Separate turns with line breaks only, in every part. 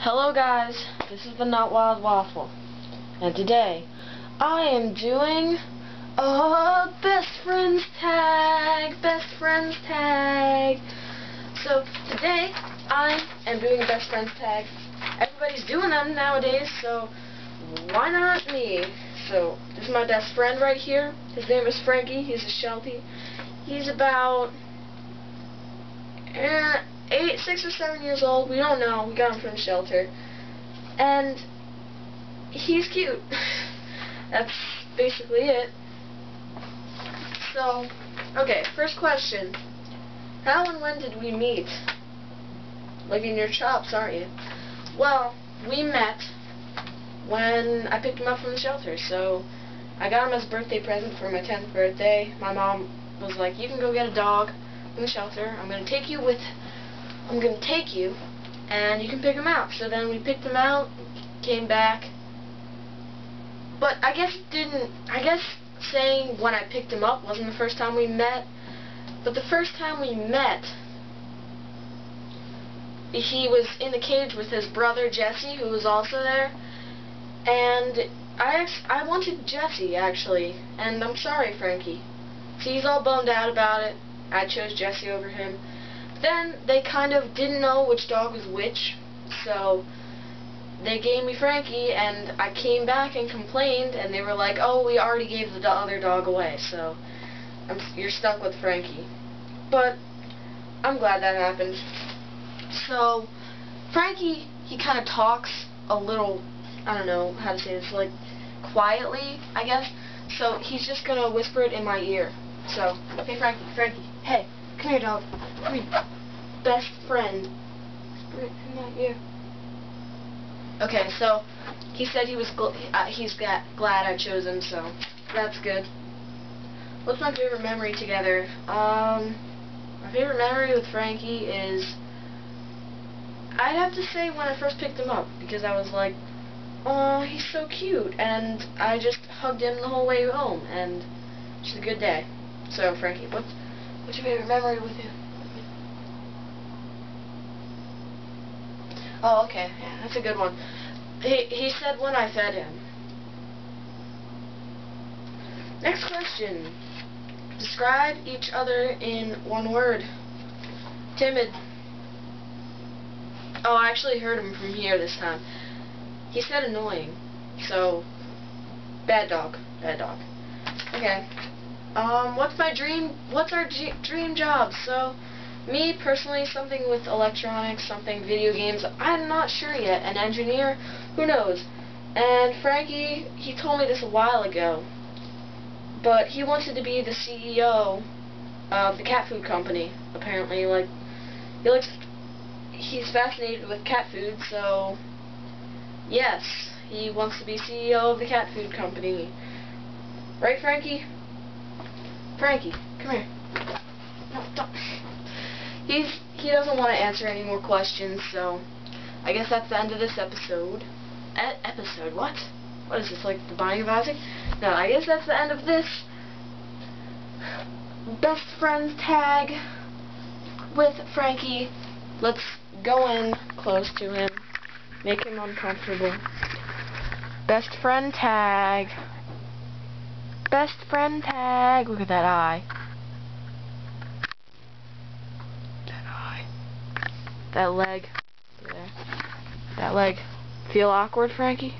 Hello guys, this is the Not Wild Waffle, and today I am doing a best friends tag, best friends tag. So today I am doing best friends tag. Everybody's doing them nowadays, so why not me? So this is my best friend right here. His name is Frankie. He's a Sheltie. He's about. Eh, eight, six or seven years old. We don't know. We got him from the shelter. And he's cute. That's basically it. So, okay, first question. How and when did we meet? Licking your chops, aren't you? Well, we met when I picked him up from the shelter. So, I got him as a birthday present for my 10th birthday. My mom was like, you can go get a dog from the shelter. I'm going to take you with I'm going to take you, and you can pick him out. So then we picked him out, came back, but I guess didn't, I guess saying when I picked him up wasn't the first time we met, but the first time we met, he was in the cage with his brother Jesse, who was also there, and I I wanted Jesse, actually, and I'm sorry, Frankie. See, he's all bummed out about it. I chose Jesse over him. Then they kind of didn't know which dog was which, so they gave me Frankie, and I came back and complained, and they were like, oh, we already gave the other dog away, so I'm, you're stuck with Frankie. But I'm glad that happened. So Frankie, he kind of talks a little, I don't know how to say this, like quietly, I guess. So he's just going to whisper it in my ear. So, hey Frankie, Frankie, hey, come here dog, come here best friend. Okay, so he said he was gl uh, he's got glad I chose him, so that's good. What's my favorite memory together? Um, my favorite memory with Frankie is I'd have to say when I first picked him up because I was like, oh, he's so cute, and I just hugged him the whole way home, and it's a good day. So Frankie, what's what's your favorite memory with him? Oh, okay. Yeah, that's a good one. He, he said when I fed him. Next question. Describe each other in one word. Timid. Oh, I actually heard him from here this time. He said annoying. So, bad dog. Bad dog. Okay. Um, what's my dream? What's our dream job? So, me, personally, something with electronics, something video games, I'm not sure yet. An engineer, who knows? And Frankie, he told me this a while ago, but he wanted to be the CEO of the cat food company, apparently. Like, he looks, he's fascinated with cat food, so, yes, he wants to be CEO of the cat food company. Right, Frankie? Frankie, come here. No, don't he's he doesn't want to answer any more questions, so I guess that's the end of this episode. E episode, what? What is this, like the Binding of Isaac? No, I guess that's the end of this best friends tag with Frankie. Let's go in close to him, make him uncomfortable. Best friend tag. Best friend tag. Look at that eye. That eye. That leg. There. That leg. Feel awkward, Frankie?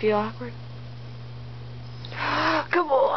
Feel awkward? Come on!